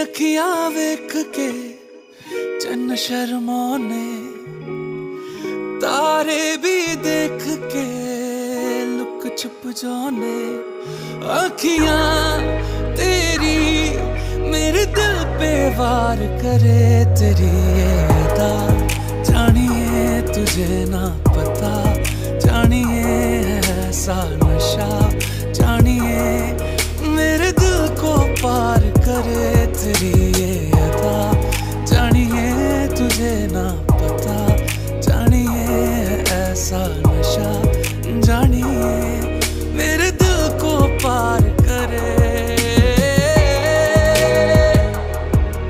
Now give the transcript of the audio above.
अखियाँ वेख के चन्न शर्माने, तारे भी देख के लुक छुप जाने। अखियाँ तेरी मेरे दिल पे वार करे, तेरी जानिए तुझे ना पता, जानिए ना पता जानिए ऐसा